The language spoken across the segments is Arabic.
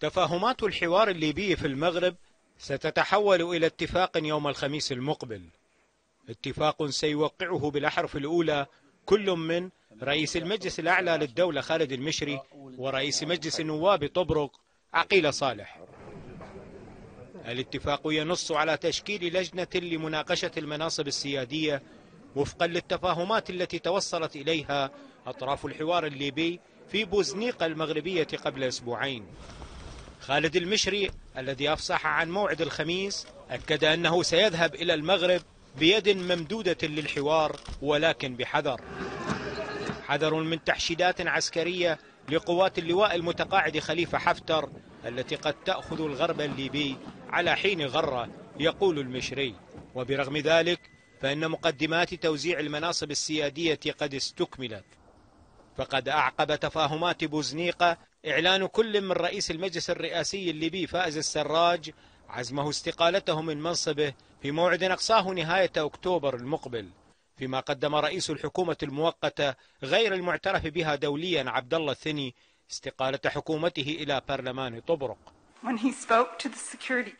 تفاهمات الحوار الليبي في المغرب ستتحول إلى اتفاق يوم الخميس المقبل. اتفاق سيوقعه بالأحرف الأولى كل من رئيس المجلس الأعلى للدولة خالد المشري ورئيس مجلس النواب طبرق عقيل صالح. الاتفاق ينص على تشكيل لجنة لمناقشة المناصب السيادية وفقا للتفاهمات التي توصلت إليها أطراف الحوار الليبي في بوزنيقة المغربية قبل أسبوعين. خالد المشري الذي أفصح عن موعد الخميس أكد أنه سيذهب إلى المغرب بيد ممدودة للحوار ولكن بحذر. حذر من تحشيدات عسكرية لقوات اللواء المتقاعد خليفة حفتر التي قد تأخذ الغرب الليبي على حين غرة يقول المشري. وبرغم ذلك فإن مقدمات توزيع المناصب السيادية قد استكملت. فقد أعقب تفاهمات بوزنيقة. إعلان كل من رئيس المجلس الرئاسي الليبي فائز السراج عزمه استقالته من منصبه في موعد أقصاه نهاية أكتوبر المقبل. فيما قدم رئيس الحكومة المؤقتة غير المعترف بها دوليا عبد الله الثني استقالة حكومته إلى برلمان طبرق.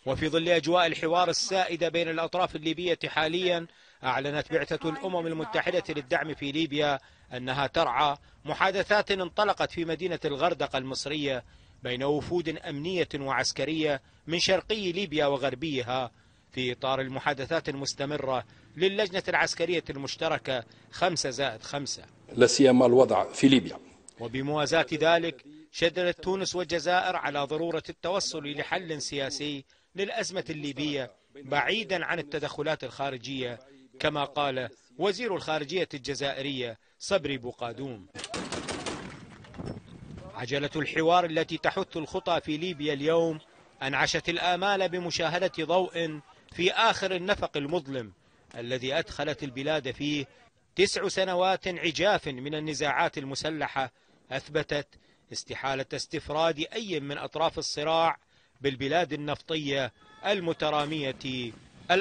وفي ظل أجواء الحوار السائدة بين الأطراف الليبية حاليا أعلنت بعثة الأمم المتحدة للدعم في ليبيا أنها ترعى محادثات انطلقت في مدينة الغردقة المصرية بين وفود أمنية وعسكرية من شرقي ليبيا وغربيها في إطار المحادثات المستمرة للجنة العسكرية المشتركة خمسة زائد خمسة. لا سيما الوضع في ليبيا. وبموازاة ذلك شددت تونس والجزائر على ضرورة التوصل لحل سياسي للأزمة الليبية بعيدا عن التدخلات الخارجية كما قال وزير الخارجية الجزائرية صبري بوقادوم. عجلة الحوار التي تحث الخطى في ليبيا اليوم أنعشت الآمال بمشاهدة ضوء في آخر النفق المظلم الذي أدخلت البلاد فيه تسع سنوات عجاف من النزاعات المسلحة أثبتت استحالة استفراد أي من أطراف الصراع بالبلاد النفطية المترامية